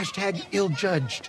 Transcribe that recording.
Hashtag ill judged.